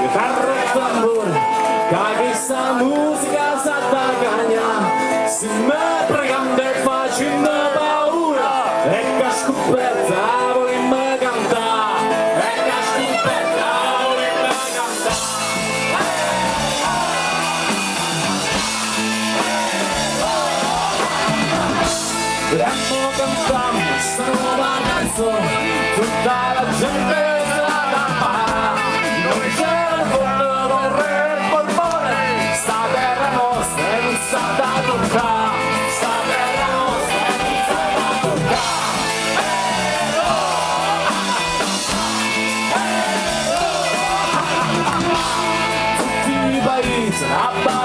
Guitarra tambor Cabeça, música, sada, ganha Se me pregando, facendo paura E cascupeta Amo cantar, sono ragazzo It's an opera.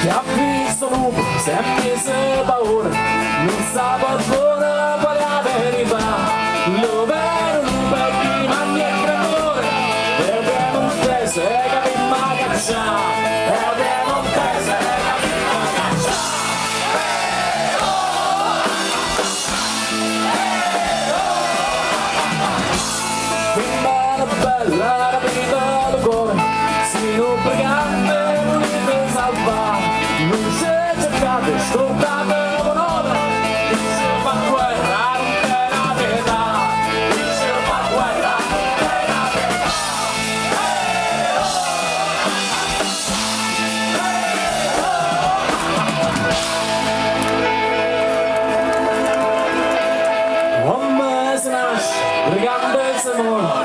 Ti ha visto sempre se paura, non sabato some more.